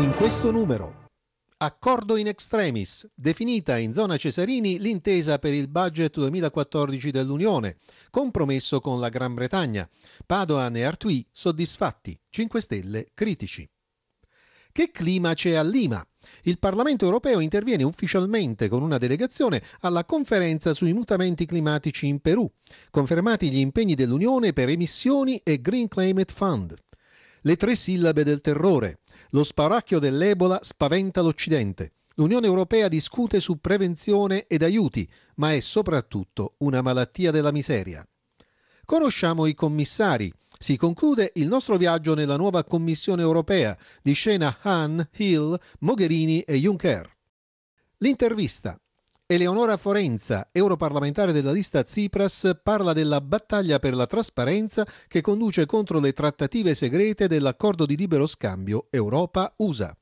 In questo numero. Accordo in extremis. Definita in zona Cesarini l'intesa per il budget 2014 dell'Unione. Compromesso con la Gran Bretagna. Padoan e Artui soddisfatti. 5 Stelle critici. Che clima c'è a Lima? Il Parlamento europeo interviene ufficialmente con una delegazione alla conferenza sui mutamenti climatici in Perù, confermati gli impegni dell'Unione per emissioni e Green Climate Fund. Le tre sillabe del terrore. Lo sparacchio dell'Ebola spaventa l'Occidente. L'Unione Europea discute su prevenzione ed aiuti, ma è soprattutto una malattia della miseria. Conosciamo i commissari. Si conclude il nostro viaggio nella nuova Commissione europea, di scena Hahn, Hill, Mogherini e Juncker. L'intervista. Eleonora Forenza, europarlamentare della lista Tsipras, parla della battaglia per la trasparenza che conduce contro le trattative segrete dell'accordo di libero scambio Europa-USA.